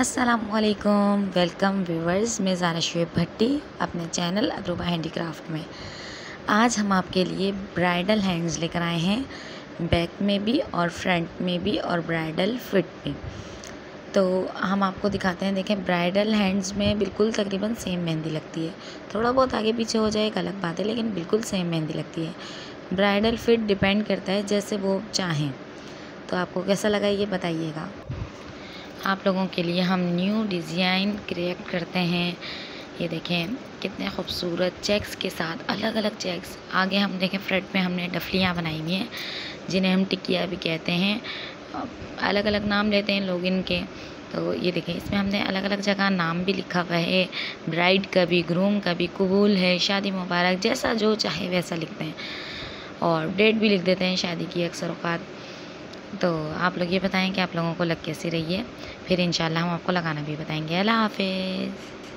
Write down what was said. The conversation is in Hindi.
असलकुम वेलकम व्यूवर्स मैं ज़ारा शुएब भट्टी अपने चैनल अदरूबा हैंडीक्राफ्ट में। आज हम आपके लिए ब्राइडल हैंड्स लेकर आए हैं बैक में भी और फ्रंट में भी और ब्राइडल फिट भी। तो हम आपको दिखाते हैं, देखें ब्राइडल हैंड्स में बिल्कुल तकरीबन सेम मेहंदी लगती है। थोड़ा बहुत आगे पीछे हो जाए, एक अलग बात है, लेकिन बिल्कुल सेम मेहंदी लगती है। ब्राइडल फिट डिपेंड करता है, जैसे वो चाहें। तो आपको कैसा लगा ये बताइएगा। आप लोगों के लिए हम न्यू डिज़ाइन क्रिएट करते हैं। ये देखें, कितने खूबसूरत चेक्स के साथ अलग अलग चेक्स आगे हम देखें फ्रंट में हमने डफलियाँ बनाई हुई हैं, जिन्हें हम टिकिया भी कहते हैं। अलग अलग नाम लेते हैं लोग इनके। तो ये देखें, इसमें हमने अलग अलग जगह नाम भी लिखा हुआ है। ब्राइड का भी ग्रूम का भी, कबूल है, शादी मुबारक, जैसा जो चाहे वैसा लिखते हैं। और डेट भी लिख देते हैं शादी की अक्सर अवकात तो आप लोग ये बताएँ कि आप लोगों को लग कैसी रही है? फिर इंशाल्लाह हम आपको लगाना भी बताएँगे। अल्लाह हाफिज़।